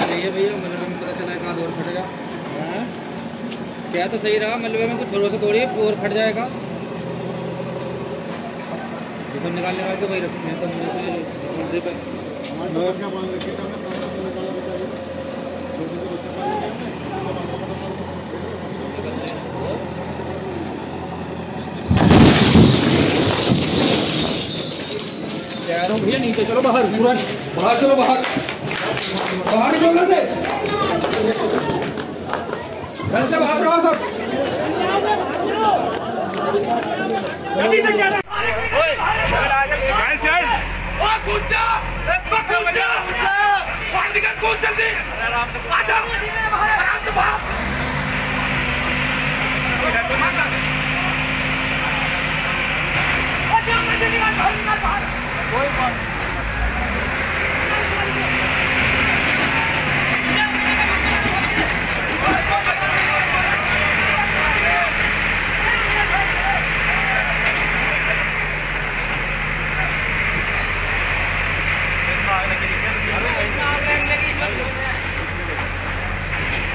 सही है भैया मलबे में पता चला एक और फटेगा। हाँ? क्या तो सही रहा मलबे में तो भरोसा है और फट जाएगा। देखो निकाल निकाल के भाई रखते हैं तो मुझे क्या लेते हैं। कह रहा हूँ भैया नीचे चलो बाहर पूरा बाहर चलो बाहर। बाहर निकलो घर से घर से बाहर रहो सब। चल चल ओ कूचा! पक्का बजा फाड़ निकल कूद जल्दी। आजा